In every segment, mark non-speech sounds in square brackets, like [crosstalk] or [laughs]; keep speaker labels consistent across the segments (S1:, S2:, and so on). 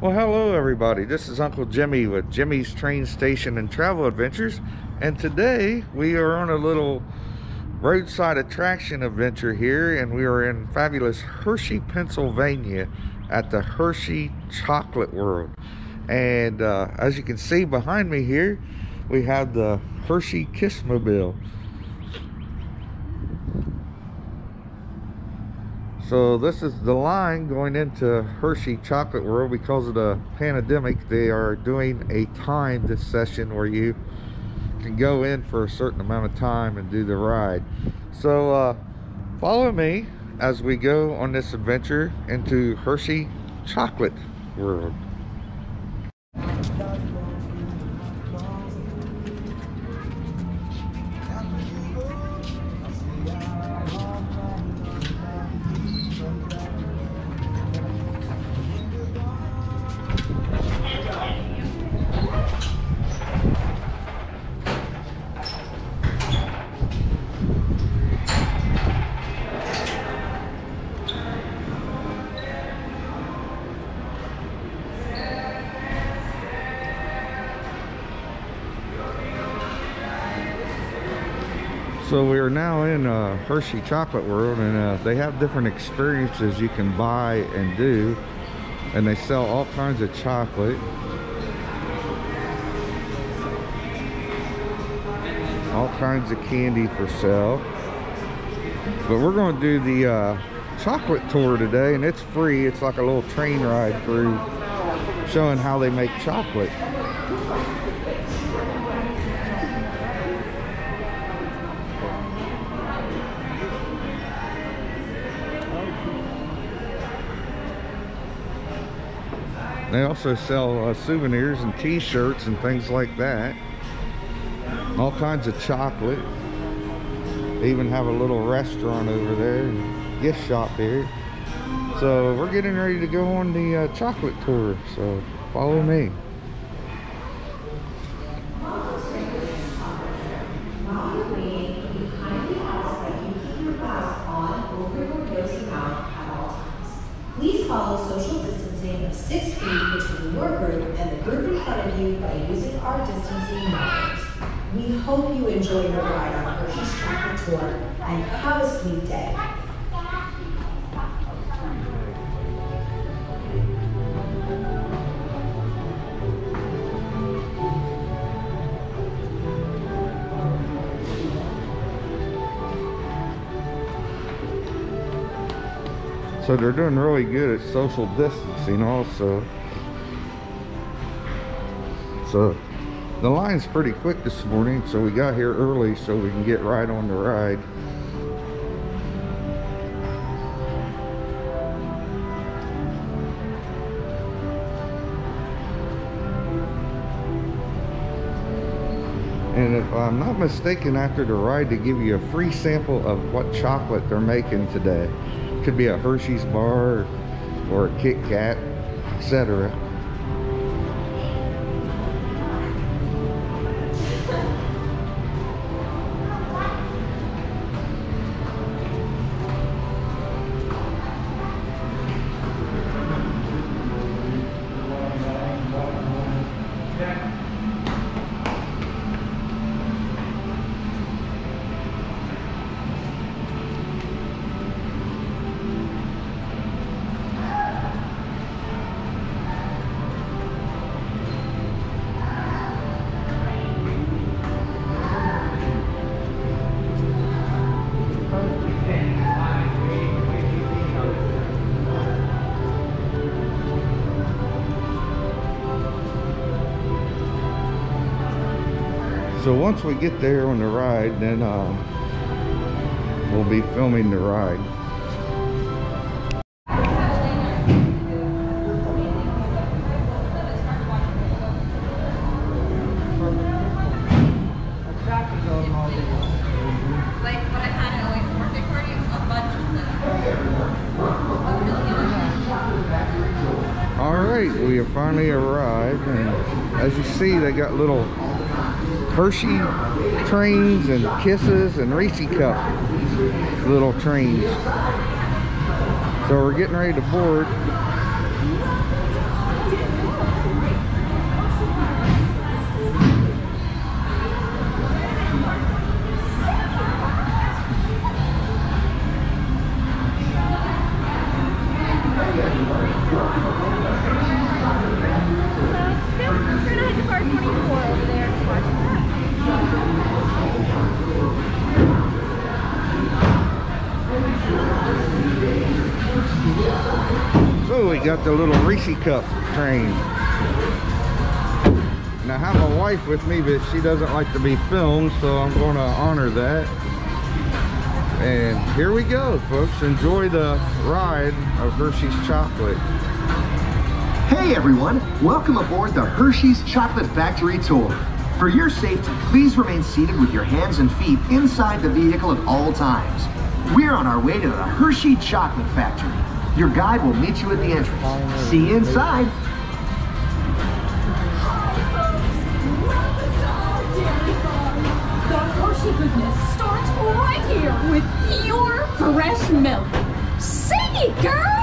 S1: Well, hello everybody. This is Uncle Jimmy with Jimmy's Train Station and Travel Adventures. And today we are on a little roadside attraction adventure here and we are in fabulous Hershey, Pennsylvania at the Hershey Chocolate World. And uh, as you can see behind me here, we have the Hershey Kissmobile. So this is the line going into Hershey Chocolate World because of the pandemic. They are doing a timed session where you can go in for a certain amount of time and do the ride. So uh, follow me as we go on this adventure into Hershey Chocolate World. So we are now in uh, Hershey Chocolate World and uh, they have different experiences you can buy and do. And they sell all kinds of chocolate. All kinds of candy for sale. But we're going to do the uh, chocolate tour today and it's free. It's like a little train ride through showing how they make chocolate. They also sell uh, souvenirs and t-shirts and things like that. All kinds of chocolate. They even have a little restaurant over there, and gift shop here. So we're getting ready to go on the uh, chocolate tour. So follow me.
S2: Please follow social distancing of six feet between your group and the group in front of you by using our distancing markers. We hope you enjoy your ride on Hershey's Chocolate Tour and have a sweet day.
S1: So they're doing really good at social distancing also. So the line's pretty quick this morning, so we got here early so we can get right on the ride. And if I'm not mistaken, after the ride, they give you a free sample of what chocolate they're making today. Could be a Hershey's bar or a Kit Kat, etc. So once we get there on the ride, then uh, we'll be filming the ride.
S3: Like what I had at like birthday party, a bunch of them.
S1: All right, we have finally arrived, and as you see, they got little Hershey trains and Kisses and Reese Cup little trains. So we're getting ready to board.
S3: We're gonna head to bar 24.
S1: We got the little Reese Cup train. And I have my wife with me, but she doesn't like to be filmed, so I'm going to honor that. And here we go, folks. Enjoy the ride of Hershey's Chocolate.
S4: Hey everyone, welcome aboard the Hershey's Chocolate Factory Tour. For your safety, please remain seated with your hands and feet inside the vehicle at all times. We're on our way to the Hershey Chocolate Factory. Your guide will meet you at the entrance. See you inside.
S5: Hershey goodness starts right here with pure fresh milk. Sing it, girls!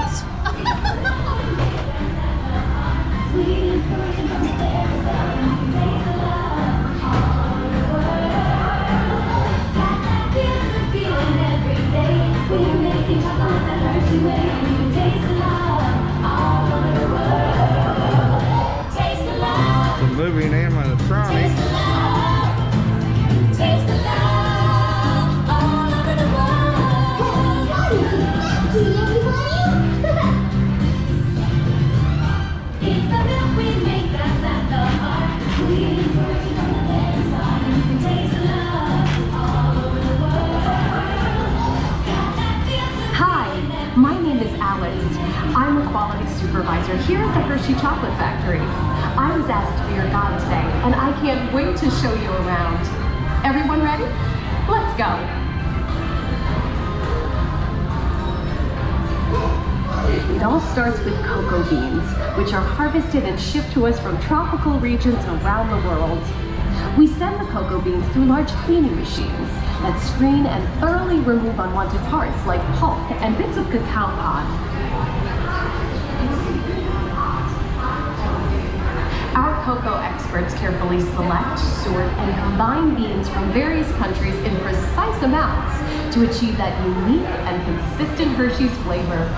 S5: Supervisor here at the Hershey Chocolate Factory. I was asked to be your guide today, and I can't wait to show you around. Everyone ready? Let's go. It all starts with cocoa beans, which are harvested and shipped to us from tropical regions around the world. We send the cocoa beans through large cleaning machines that screen and thoroughly remove unwanted parts like pulp and bits of cacao pod. Cocoa experts carefully select, sort, and combine beans from various countries in precise amounts to achieve that unique and consistent Hershey's flavor.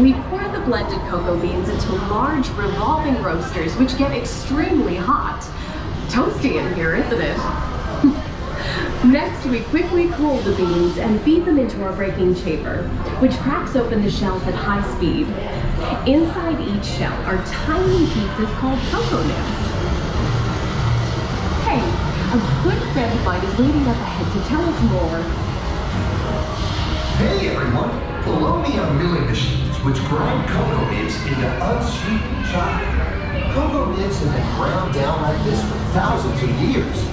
S5: We blended cocoa beans into large revolving roasters, which get extremely hot. Toasty in here, isn't it? [laughs] Next, we quickly cool the beans and feed them into our breaking chamber, which cracks open the shells at high speed. Inside each shell are tiny pieces called cocoa nibs. Hey, a good friend of mine is waiting up ahead to tell us more.
S4: Hey everyone, below me milling machines which grind cocoa nibs into unsweetened chocolate. Cocoa nibs have been ground down like this for thousands of years.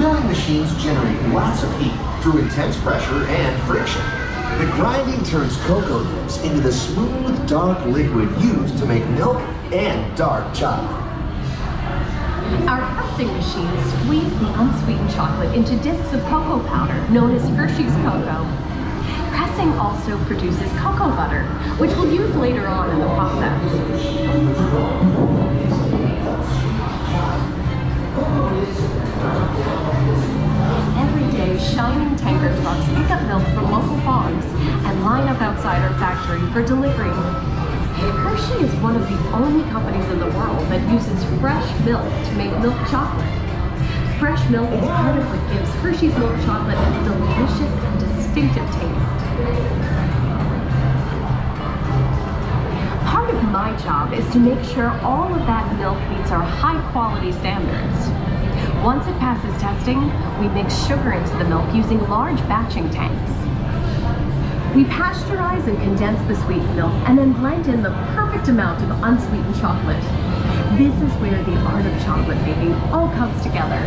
S4: Milling machines generate lots of heat through intense pressure and friction. The grinding turns cocoa nibs into the smooth, dark liquid used to make milk and dark chocolate.
S5: Our pressing machines squeeze the unsweetened chocolate into discs of cocoa powder known as Hershey's cocoa. Pressing also produces cocoa butter, which we'll use later on in the process. Every day, shining tanker trucks pick up milk from local farms and line up outside our factory for delivery. Hershey is one of the only companies in the world that uses fresh milk to make milk chocolate. Fresh milk is part of what gives Hershey's milk chocolate its delicious and distinctive is to make sure all of that milk meets our high quality standards. Once it passes testing, we mix sugar into the milk using large batching tanks. We pasteurize and condense the sweetened milk and then blend in the perfect amount of unsweetened chocolate. This is where the art of chocolate making all comes together.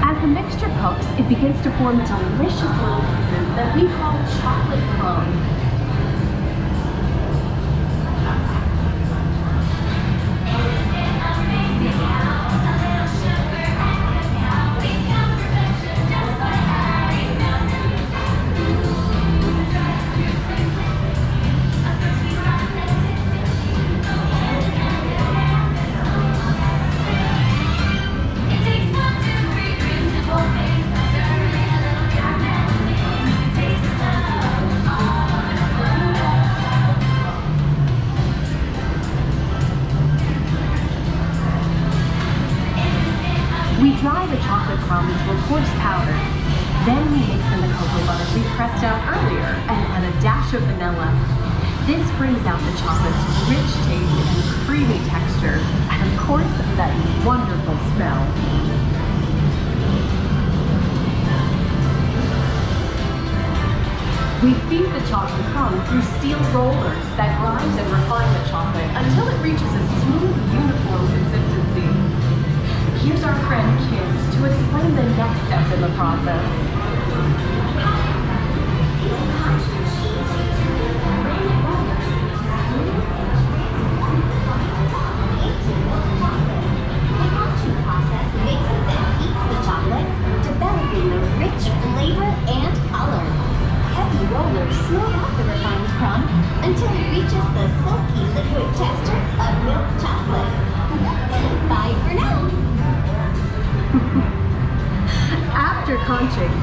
S5: As the mixture cooks, it begins to form delicious little pieces that we call chocolate brings out the chocolate's rich taste and creamy texture, and of course, that wonderful smell. We feed the chocolate crumb through steel rollers that grind and refine the chocolate until it reaches a smooth, uniform consistency. Here's our friend Kiss to explain the next step in the process.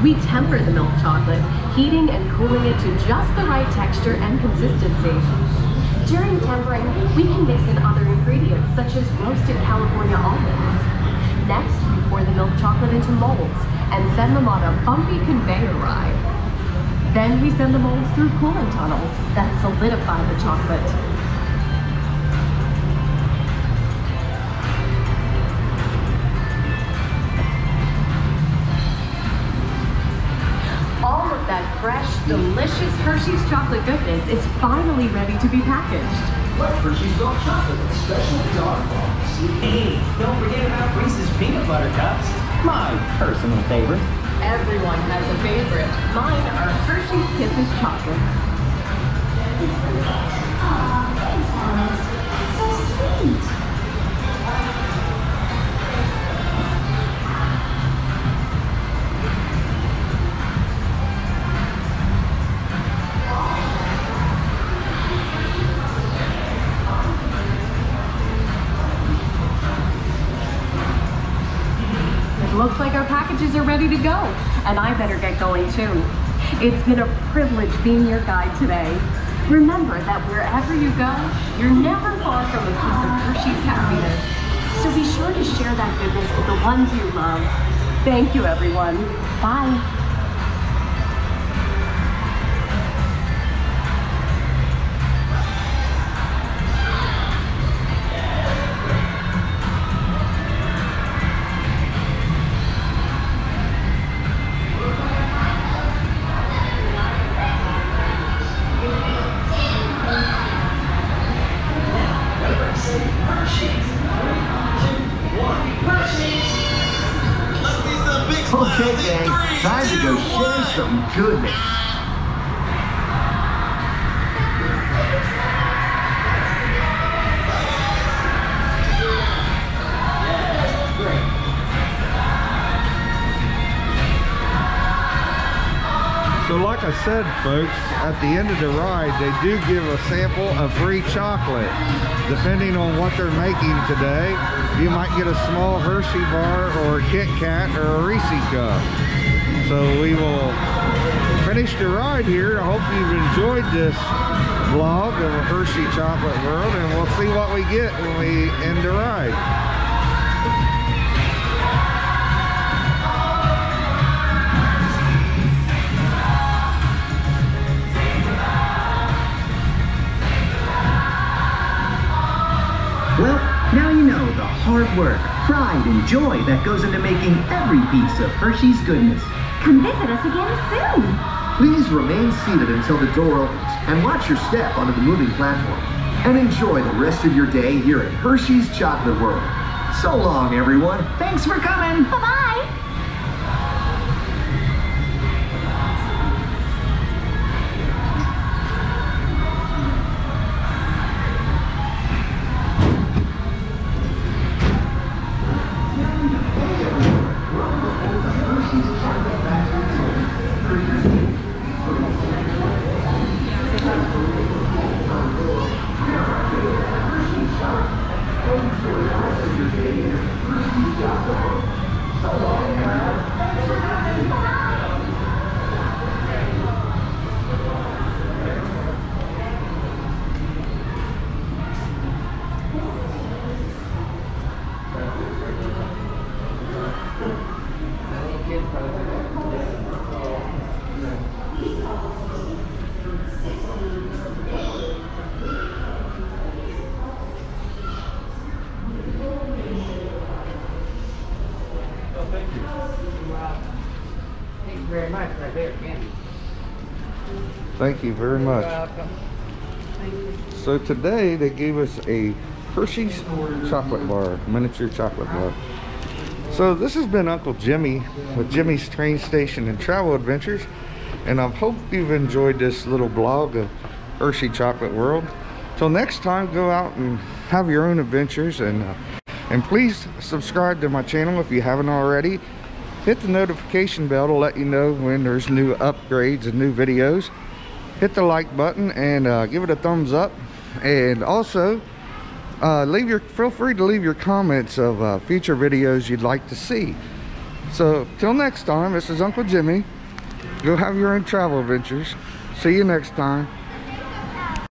S5: We temper the milk chocolate, heating and cooling it to just the right texture and consistency. During tempering, we can mix in other ingredients such as roasted California almonds. Next, we pour the milk chocolate into molds and send them on a bumpy conveyor ride. Then we send the molds through cooling tunnels that solidify the chocolate. Delicious Hershey's chocolate goodness is finally ready to be packaged.
S4: Like Hershey's milk chocolate with special dark balls.
S6: Hey, don't forget about Reese's peanut butter cups. My personal favorite.
S5: Everyone has a favorite. Mine are Hershey's Kisses chocolate. Are ready to go, and I better get going too. It's been a privilege being your guide today. Remember that wherever you go, you're never far from a piece of Hershey's happiness. So be sure to share that goodness with the ones you love. Thank you, everyone. Bye.
S4: Okay, gang, time to go share some goodness.
S1: I said, folks, at the end of the ride, they do give a sample of free chocolate. Depending on what they're making today, you might get a small Hershey bar or a Kit Kat or a Reese cup. So we will finish the ride here. I hope you've enjoyed this vlog of Hershey Chocolate World, and we'll see what we get when we end the ride.
S7: Well, now you know the hard work, pride, and joy that goes into making every piece of Hershey's goodness.
S8: Come visit us again soon.
S4: Please remain seated until the door opens and watch your step onto the moving platform. And enjoy the rest of your day here at Hershey's Chocolate World. So long, everyone.
S7: Thanks for coming!
S8: Bye bye
S1: Thank you very much.
S9: Welcome.
S1: So today they gave us a Hershey's chocolate bar, miniature chocolate bar. So this has been Uncle Jimmy with Jimmy's Train Station and Travel Adventures. And I hope you've enjoyed this little blog of Hershey Chocolate World. Till next time, go out and have your own adventures. And, uh, and please subscribe to my channel if you haven't already. Hit the notification bell to let you know when there's new upgrades and new videos hit the like button and uh, give it a thumbs up. And also uh, leave your feel free to leave your comments of uh, future videos you'd like to see. So till next time this is uncle jimmy. Go have your own travel adventures. See you next time